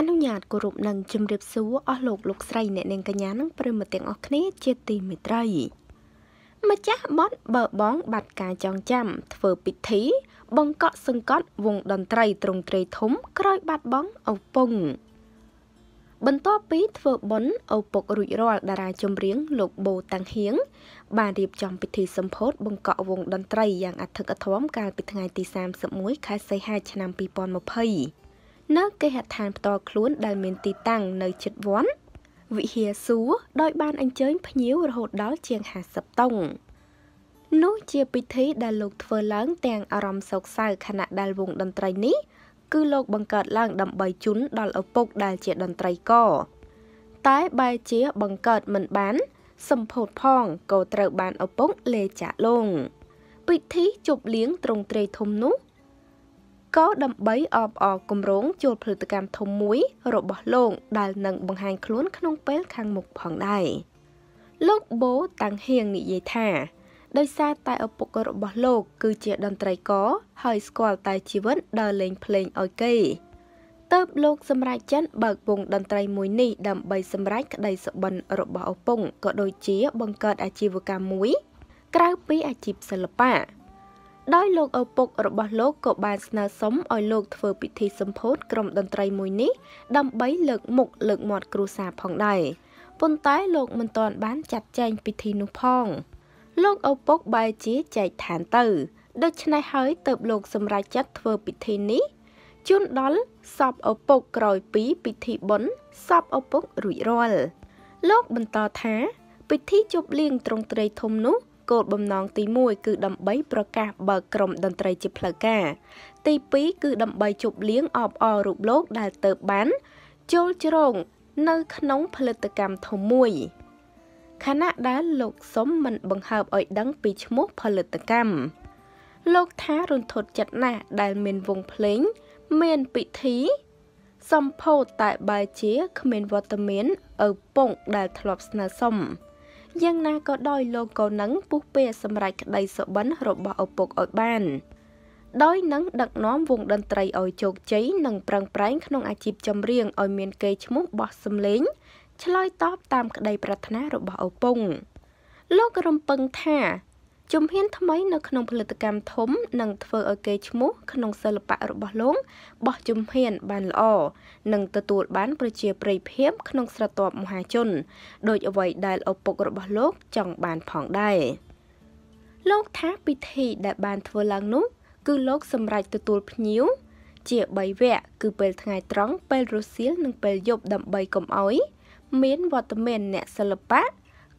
អនុញ្ញាតគោរពនឹងជម្រាបសួរអស់លោកលោកស្រីអ្នកនាងកញ្ញានិងប្រិមត្តទាំងអស់គ្នាជាទីមេត្រីម្ចាស់បតបើបងបាត់ការចងចាំធ្វើពិធី បង្កក់សង្កត់វងតន្ត្រីត្រង់ត្រីធំក្រោយបាត់បង់ឪពុកបន្ទាប់ពីធ្វើបុណ្យឪពុករួចរាល់តារាចម្រៀងលោកបូតាំងហៀងបានរៀបចំពិធីសម្ពោធបង្កក់វងតន្ត្រីយ៉ាងអធិកអធមកាលពីថ្ងៃទី31ខែសីហាឆ្នាំ2020 នៅគេហដ្ឋានផ្ទាល់ខ្លួនដែលមានទីតាំងនៅជិតវត្តវិហារសួរដោយបានអញ្ជើញភ្ញៀវរហូតដល់ជាង50តុងនោះជាពិធីដែលលោកធ្វើឡើងទាំងអារម្មណ៍សោកសៅខណៈដែលវងតន្ត្រីនេះ គឺលោកបង្កើតឡើងដើម្បីជូនដល់ឪពុកដែលជាតន្ត្រីករតែបែរជាបង្កើតមិនបាន សម្ពោធផងក៏ត្រូវបានឪពុកលេចាក់លងពិធីជប់លៀងត្រង់ត្រីធំនោះ ក៏ដើម្បីអបអរគម្រោងជួលផលិតកម្មធំមួយរបស់លោកដែលនឹងបង្ហាញខ្លួនក្នុងពេលខាងមុខផងដែរលោកបូតាំងហៀងនិយាយថាដោយសារតែឪពុករបស់លោកគឺជាតន្ត្រីករហើយស្គាល់តែជីវិតដើរលេងភ្លេងឲ្យគេតើបលោកសម្រាប់ចិនបើកវងតន្ត្រីមួយនេះដើម្បីសម្រេចក្តីសុបិនរបស់ឪពុកក៏ដូចជាបង្កើតអាជីវកម្មមួយ ក្រៅពីអាជីពសិល្បៈ ដោយលោកឪពុករបស់លោកក៏បានស្នើសុំឲ្យលោកធ្វើពិធីសម្ពោធក្រុមតន្ត្រីមួយនេះដើម្បីលើកមុខលើកមាត់គ្រួសារផងដែរប៉ុន្តែលោកមិនទាន់បានចាត់ចែងពិធីនោះផង លោកឪពុកបែរជាចែកឋានទៅដូច្នេះហើយទៅលោកសម្រេចចិត្តធ្វើពិធីនេះជូនដល់សពឪពុកក្រោយពីពិធីបុណ្យសពឪពុករួចរាល់លោកបន្តថាពិធីជប់លៀងត្រង់ត្រីធំនោះ គោលបំណងទី1គឺដើម្បីប្រកាសបើកក្រុមតន្ត្រីជាផ្លូវការ ទី2គឺដើម្បីជប់លៀងអបអររូបលោកដែលទៅបានចូលជ្រងនៅក្នុងផលិតកម្មធំមួយខណៈដែលលោកសុំមិនបង្ហើបឲ្យដឹងពីឈ្មោះផលិតកម្មលោកថារន្ធត់ចិត្តណាស់ដែលមានវងភ្លេង មានពិធីសម្ពោធតែបែជាគ្មានវត្តមានឪពុកដែលធ្លាប់ស្នើសុំ យ៉ាងណាក៏ដោយលោកក៏នឹងពុះពែសម្រាប់ក្តីសុបិនរបស់ឪពុកឲ្យបានដោយនឹងដឹកនាំវងតន្ត្រីឲ្យជោគជ័យនិងប្រឹងប្រែងក្នុងអាជីពចម្រៀងឲ្យមានកេរ្តិ៍ឈ្មោះបោះសម្លេងឆ្លើយតបតាមក្តីប្រាថ្នារបស់ឪពុក លោករំពឹងថា ជំហានថ្មីនៅក្នុងផលិតកម្មធំនឹងធ្វើឲ្យគេឈ្មោះក្នុងសិល្បៈរបស់លោកបោះជំហានបានល្អនិងទទួលបានប្រជាប្រិយភាពក្នុងស្រទាប់មហាជនដោយអ្វីដែលឪពុករបស់លោកចង់បានផងដែរលោកថាពិធីដែលបានធ្វើឡើងនោះគឺលោកសម្រេចទទួលភ្ញៀវជា3វគ្គគឺពេលថ្ងៃត្រង់ពេលរសៀលនិងពេលយប់ដើម្បីកុំអោយមានវត្តមានអ្នកសិល្បៈ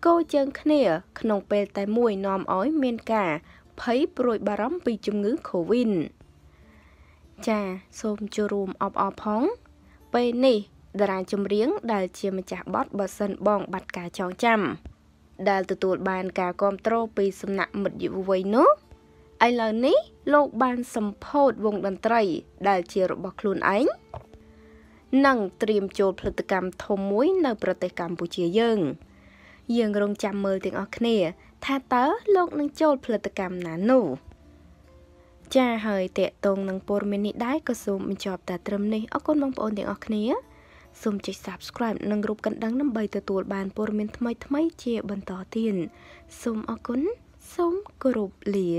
គោជើងគ្នា ក្នុងពេលតែមួយនាំឲ្យមានការភ័យព្រួយបារម្ភពីជំងឺ Covid ចាសូមចូលរួមអបអរផង ពេលនេះតារាចម្រៀងដែលជាម្ចាស់បទបើសិនបងបាត់ការចងចាំដែលទទួលបានការគ្រប់គ្រងពីសំណាក់មិត្តយុវវ័យនោះឥឡូវនេះលោកបានសម្ពោធវងតន្ត្រី ដែលជារបស់ខ្លួនឯងនិងត្រៀមចូលផលិតកម្មធំមួយនៅប្រទេសកម្ពុជាយើង យើងរងចាំមើលទាំងអស់គ្នា ថាតើលោកនឹងចូលផលិតកម្មណានោះចាហើយតេតងនឹងព័ត៌មាននេះដែរក៏សូមបញ្ចប់តែត្រឹមនេះអរគុណបងប្អូនទាំងអស់គ្នាសូមចុច Subscribe និងរូបកណ្ដឹងដើម្បីទទួលបានព័ត៌មានថ្មីៗជាបន្តទៀតសូមអរគុណសូមគោរពលា